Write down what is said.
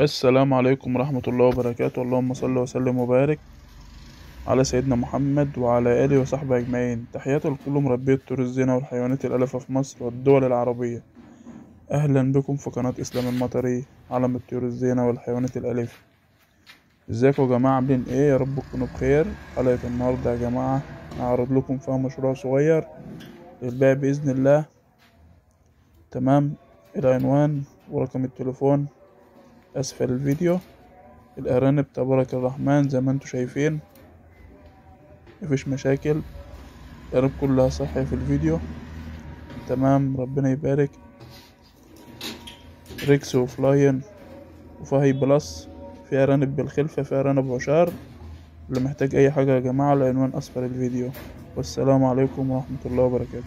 السلام عليكم ورحمة الله وبركاته. اللهم صل وسلم وبارك على سيدنا محمد وعلى آله وصحبه أجمعين. تحياتي لكل مربي الطيور الزينة والحيوانات الأليفة في مصر والدول العربية. أهلا بكم في قناة إسلام المطري عالم الطيور الزينة والحيوانات الأليفة إزيكم يا جماعة؟ عاملين إيه؟ يا رب تكونوا بخير. حلقة النهاردة يا جماعة هعرض لكم فيها مشروع صغير. للبيع بإذن الله. تمام. العنوان ورقم التليفون. أسفل الفيديو. الأرانب تبارك الرحمن زي ما أنتوا شايفين. مفيش مشاكل. الأرانب كلها صحي في الفيديو. تمام ربنا يبارك. ريكس وفلاندر وهاي بلس. في أرانب بالخلفة في أرانب عشار. اللي محتاج أي حاجة يا جماعة العنوان أسفل الفيديو. والسلام عليكم ورحمة الله وبركاته.